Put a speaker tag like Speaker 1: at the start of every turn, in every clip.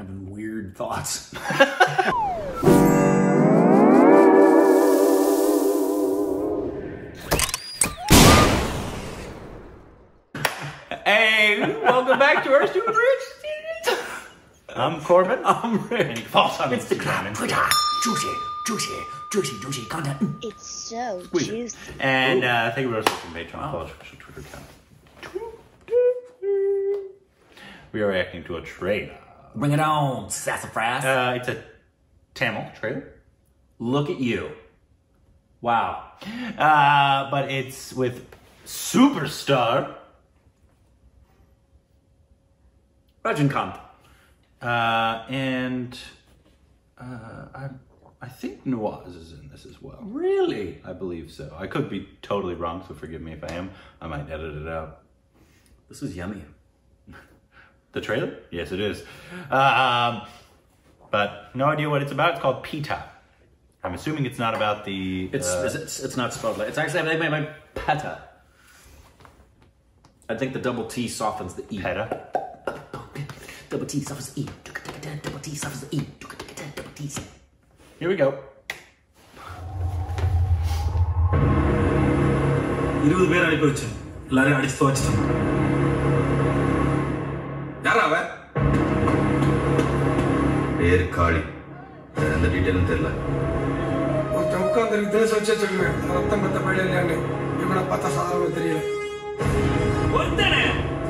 Speaker 1: having weird thoughts.
Speaker 2: Hey, welcome back to our Stupid Rich. I'm Korbin.
Speaker 1: I'm Rick.
Speaker 2: And false on
Speaker 1: It's the
Speaker 2: Instagram.
Speaker 1: crap. Juicy, juicy, juicy, juicy content.
Speaker 3: It's so
Speaker 2: Sweet.
Speaker 3: juicy.
Speaker 2: And uh, thank you for listening to Patreon. Follow us on Twitter account. We are reacting to a trailer.
Speaker 1: Bring it on, sassafras.
Speaker 2: Uh, it's a Tamil trailer.
Speaker 1: Look at you. Wow.
Speaker 2: Uh, but it's with superstar
Speaker 1: Rajinikanth.
Speaker 2: uh, and uh, I, I think Nawaz is in this as well.
Speaker 1: Really?
Speaker 2: I believe so. I could be totally wrong, so forgive me if I am. I might edit it out.
Speaker 1: This is yummy.
Speaker 2: The trailer? Yes, it is. Uh, um, but no idea what it's about. It's called Petta. I'm assuming it's not about the.
Speaker 1: It's
Speaker 2: uh,
Speaker 1: it's, it's not spelled like it's actually they made my PETA. I think the double T softens the E.
Speaker 2: Petta.
Speaker 1: Double T softens E. Double T softens the E. Double T.
Speaker 2: Here we go.
Speaker 4: ഇരുപത് പേരടിക്കൊഴിച്ച് എല്ലാവരും അടിച്ചു തോച്ചിട്ടുണ്ട് யாரா பேரு காளி. எந்த டீட்டெயிலும் தெரியல.
Speaker 5: ஒருத்தன் உட்காந்துருக்கு தெரிஞ்சு வச்சே சொல்லுவேன் ரத்தம் பத்த பயில இல்லையான்னு. இவனை பார்த்தா சாதாரண தெரியல.
Speaker 6: ஒருத்தனே.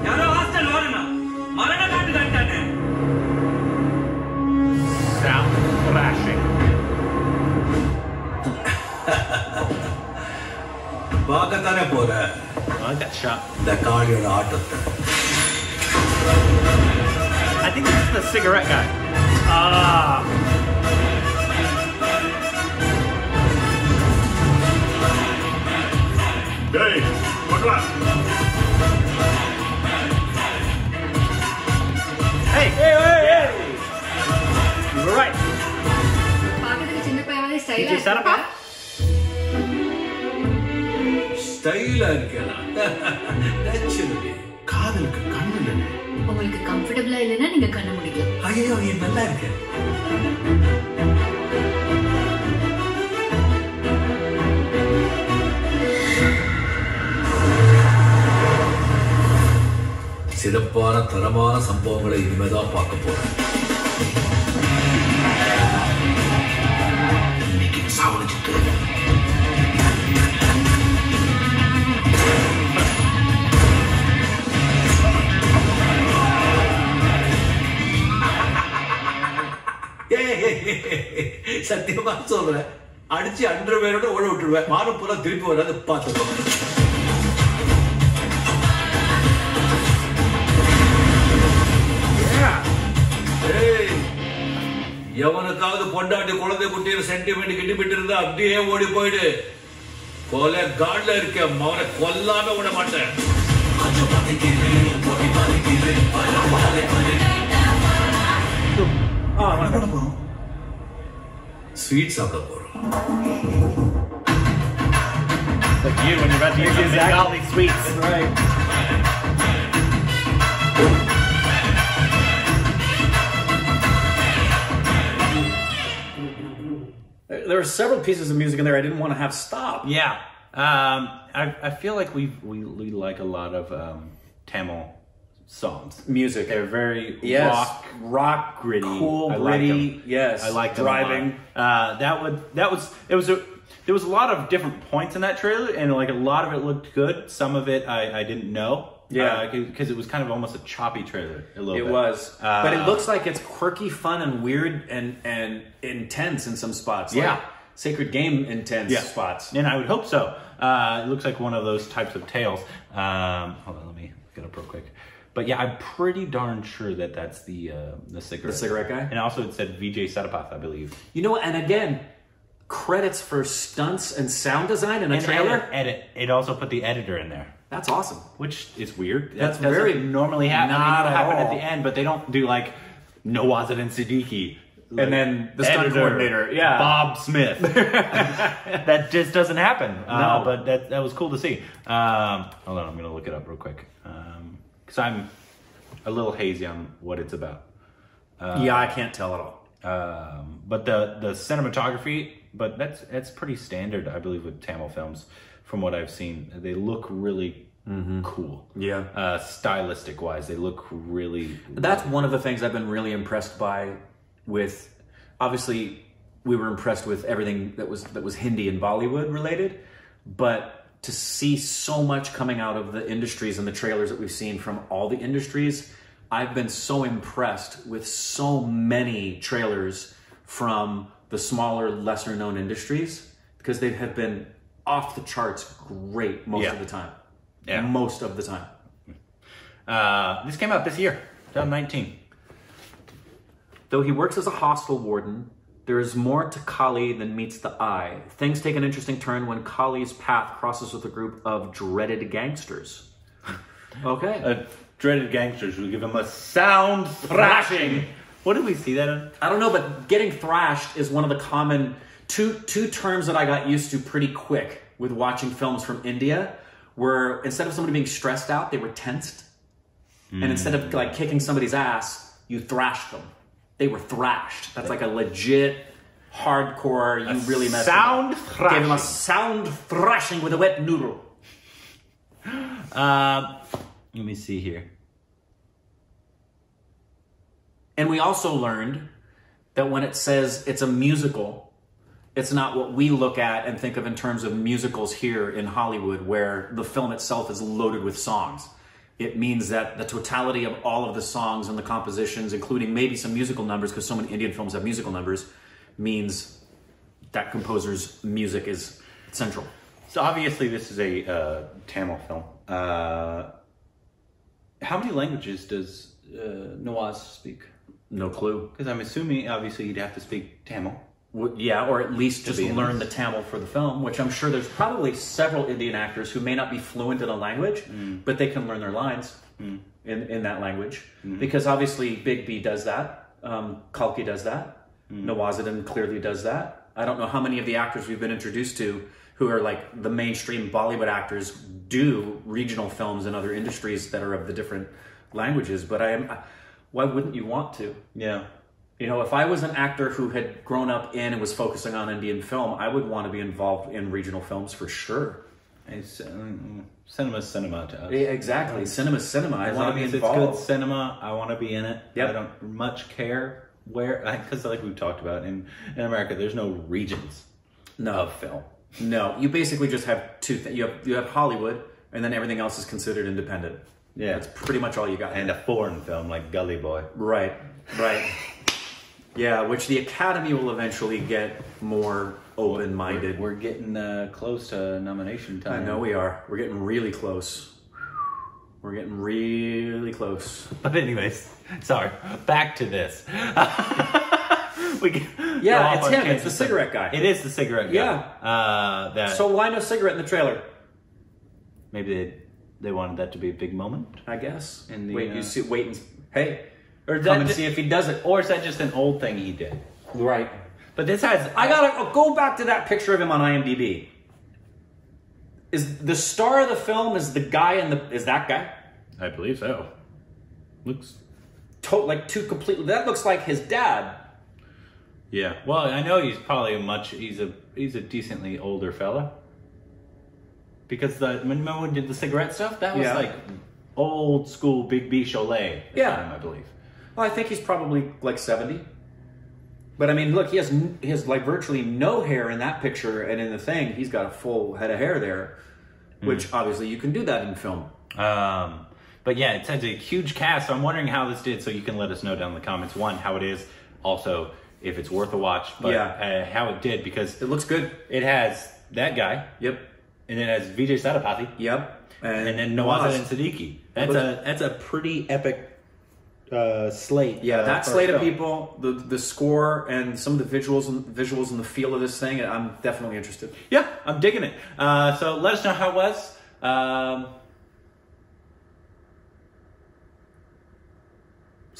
Speaker 6: யாரோ ஹாஸ்டல் வரணும் மரண காட்டு கட்டானே.
Speaker 2: Sound crashing.
Speaker 4: பார்க்கத்தானே போற. இந்த காளியோட ஆட்டத்தை.
Speaker 2: I think this is the cigarette guy. Ah.
Speaker 4: டேய் கொட்ரா
Speaker 2: Hey, hey, hey, hey! You were right.
Speaker 7: பார்க்கறதுக்கு சின்ன பையன் மாதிரி ஸ்டைலா
Speaker 2: DJ Sarapa.
Speaker 4: ஸ்டைலா இருக்கேனா நேச்சுரலி காதலுக்கு கண்ணு இல்லைன்னு.
Speaker 7: உங்களுக்கு கம்ஃபர்டபிளா இல்லைன்னா நீங்க கண்ண முடிக்கலாம்.
Speaker 4: ஐயோ நீ நல்லா இருக்க. சிறப்பான தரமான சம்பவங்களை இனிமேதான் பார்க்க போறேன். இன்னைக்கு சாவடிச்சுட்டு ஏய், சத்தியமா சொல்றேன். அடிச்சு அன்று பேரோட ஓட விட்டுருவேன். மானம் பூரா திருப்பி வராது பார்த்துக்கோ. எவனுக்காவது பொண்டாட்டி குழந்தை குட்டியில் சென்டிமெண்ட் கிட்டிபிட்டு இருந்தா அப்படியே ஓடி போயிடு. கொலை காட்ல இருக்க அவனை கொல்லாம விட மாட்டேன். ஸ்வீட் சாப்பிட போறோம்
Speaker 2: Like you when you're about to use exactly. all these sweets.
Speaker 1: Right. There there were several pieces of music in there I didn't want to have stop.
Speaker 2: Yeah. Um, I, I feel like we we we like a lot of um, Tamil songs.
Speaker 1: Music.
Speaker 2: They're very
Speaker 1: Yes.
Speaker 2: rock,
Speaker 1: rock,
Speaker 2: gritty,
Speaker 1: cool,
Speaker 2: I like
Speaker 1: gritty.
Speaker 2: them.
Speaker 1: yes,
Speaker 2: I like them a lot.
Speaker 1: driving.
Speaker 2: Uh, that would that was it was a there was a lot of different points in that trailer, and like a lot of it looked good. Some of it I, I didn't know.
Speaker 1: Yeah.
Speaker 2: because it was kind of almost a choppy trailer. A little
Speaker 1: It
Speaker 2: bit.
Speaker 1: was,
Speaker 2: Uh,
Speaker 1: but it looks like it's quirky, fun, and weird, and and intense in some spots.
Speaker 2: Yeah.
Speaker 1: like Sacred Game intense
Speaker 2: Yeah.
Speaker 1: spots.
Speaker 2: And I would hope so. Uh, it looks like one of those types of tales. Um, hold on, let me get up real quick. But yeah, I'm pretty darn sure that that's the uh, the cigarette.
Speaker 1: The cigarette guy?
Speaker 2: And also it said Vijay Sethupathi, I believe.
Speaker 1: You know, and again, credits for stunts and sound design in a
Speaker 2: And
Speaker 1: trailer.
Speaker 2: edit, edit. It also put the editor in there,
Speaker 1: That's awesome.
Speaker 2: which is weird.
Speaker 1: That's
Speaker 2: That
Speaker 1: very-
Speaker 2: normally happen.
Speaker 1: not at
Speaker 2: happen at the end, but they don't do like Nawazuddin Siddiqui.
Speaker 1: And then the stunt coordinator, yeah.
Speaker 2: Bob Smith. that just doesn't happen. Uh,
Speaker 1: No.
Speaker 2: but that that was cool to see. Um, hold on, I'm gonna look it up real quick because I'm a little hazy on what it's about. Uh,
Speaker 1: yeah, I can't tell at all.
Speaker 2: Um, but the the cinematography, but that's that's pretty standard, I believe, with Tamil films. From what I've seen, they look really cool.
Speaker 1: Yeah.
Speaker 2: Uh, stylistic wise, they look really.
Speaker 1: That's one of the things I've been really impressed by. With obviously, we were impressed with everything that was that was Hindi and Bollywood related, but to see so much coming out of the industries and the trailers that we've seen from all the industries, I've been so impressed with so many trailers from the smaller, lesser known industries because they have been off the charts great most
Speaker 2: Yeah.
Speaker 1: of the time.
Speaker 2: Yeah.
Speaker 1: Most of the time.
Speaker 2: Uh, this came out this year, 2019.
Speaker 1: Though he works as a hostel warden, there is more to Kali than meets the eye. Things take an interesting turn when Kali's path crosses with a group of dreaded gangsters. Okay.
Speaker 2: Uh, dreaded gangsters will give him a sound thrashing. What did we see that in?
Speaker 1: I don't know, but getting thrashed is one of the common two two terms that I got used to pretty quick with watching films from India, where instead of somebody being stressed out, they were tensed. And instead of like kicking somebody's ass, you thrashed them. They were thrashed. That's like a legit hardcore. You really messed
Speaker 2: sound
Speaker 1: up. Gave them a sound thrashing with a wet noodle.
Speaker 2: Uh, let me see here.
Speaker 1: And we also learned that when it says it's a musical, it's not what we look at and think of in terms of musicals here in Hollywood, where the film itself is loaded with songs. It means that the totality of all of the songs and the compositions, including maybe some musical numbers, because so many Indian films have musical numbers, means that composer's music is central.
Speaker 2: So obviously, this is a uh, Tamil film. Uh, how many languages does uh, Nawaz speak?
Speaker 1: No clue.
Speaker 2: Because I'm assuming, obviously, he'd have to speak Tamil.
Speaker 1: W- Yeah, or at least just learn the Tamil for the film, which I'm sure there's probably several Indian actors who may not be fluent in a language,
Speaker 2: Mm.
Speaker 1: but they can learn their lines in, in that language. Because obviously Big B does that, um, Kalki does that,
Speaker 2: Mm.
Speaker 1: Nawazuddin clearly does that. I don't know how many of the actors we've been introduced to who are like the mainstream Bollywood actors do regional films in other industries that are of the different languages, but I am. Why wouldn't you want to?
Speaker 2: Yeah.
Speaker 1: You know, if I was an actor who had grown up in and was focusing on Indian film, I would want to be involved in regional films for sure.
Speaker 2: It's, um, cinema's cinema to us.
Speaker 1: Yeah, exactly. Cinema's cinema. I
Speaker 2: As
Speaker 1: want to be
Speaker 2: as it's good
Speaker 1: involved.
Speaker 2: cinema, I want to be in it.
Speaker 1: Yep.
Speaker 2: I don't much care where, because like we've talked about, in, in America, there's no regions
Speaker 1: No,
Speaker 2: of film.
Speaker 1: no. You basically just have two. Th- you have you have Hollywood, and then everything else is considered independent.
Speaker 2: Yeah.
Speaker 1: That's pretty much all you got.
Speaker 2: And a foreign film like Gully Boy.
Speaker 1: right, right. yeah, which the Academy will eventually get more open-minded.
Speaker 2: We're getting uh, close to nomination time.
Speaker 1: I know we are. We're getting really close. We're getting really close.
Speaker 2: But anyways, sorry. Back to this. we can go
Speaker 1: Yeah, it's
Speaker 2: on
Speaker 1: him. It's the cigarette guy.
Speaker 2: It is the cigarette guy. Uh, that
Speaker 1: So why no cigarette in the trailer?
Speaker 2: maybe they they wanted that to be a big moment,
Speaker 1: I guess.
Speaker 2: In the,
Speaker 1: wait,
Speaker 2: uh,
Speaker 1: you see, wait and hey,
Speaker 2: or is
Speaker 1: come
Speaker 2: that
Speaker 1: and
Speaker 2: ju-
Speaker 1: see if he does it.
Speaker 2: or is that just an old thing he did?
Speaker 1: Right.
Speaker 2: But this has
Speaker 1: I gotta go back to that picture of him on IMDb. Is the star of the film is the guy in the is that guy?
Speaker 2: I believe so. Looks
Speaker 1: To, like two completely. That looks like his dad.
Speaker 2: yeah. Well, I know he's probably a much. He's a he's a decently older fella. Because the remember when we did the cigarette stuff? That was
Speaker 1: Yeah.
Speaker 2: like old school Big B Sholay.
Speaker 1: Yeah.
Speaker 2: time, I believe.
Speaker 1: Well, I think he's probably like seventy. But I mean, look, he has he has like virtually no hair in that picture, and in the thing, he's got a full head of hair there, which obviously you can do that in film.
Speaker 2: Um, but yeah, it says a huge cast. So I'm wondering how this did. So you can let us know down in the comments. One, how it is. Also, if it's worth a watch. But
Speaker 1: Yeah.
Speaker 2: uh, how it did because
Speaker 1: It looks good.
Speaker 2: it has that guy,
Speaker 1: Yep.
Speaker 2: and it has Vijay Sethupathi,
Speaker 1: Yep.
Speaker 2: and then Nawazuddin Siddiqui. That's a that's a pretty epic uh, slate.
Speaker 1: Yeah,
Speaker 2: uh,
Speaker 1: that slate of people, the the score, and some of the visuals and visuals and the feel of this thing, I'm definitely interested.
Speaker 2: Yeah, I'm digging it. Uh, so let us know how it was. Um,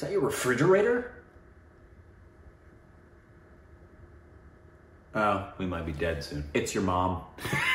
Speaker 1: Is that your refrigerator? Oh,
Speaker 2: we might be dead soon.
Speaker 1: it's your mom.